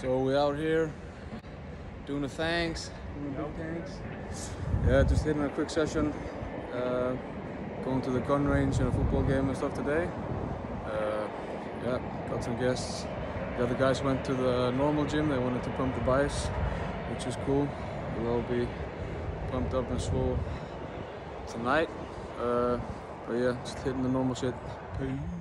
So we're out here doing the thanks, doing the big thanks. Yeah, just hitting a quick session. Uh, going to the gun range and a football game and stuff today. Uh, yeah, got some guests. The other guys went to the normal gym. They wanted to pump the bice, which is cool. We'll all be pumped up and swole tonight. Uh, but yeah, just hitting the normal shit. Peace.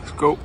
Let's go.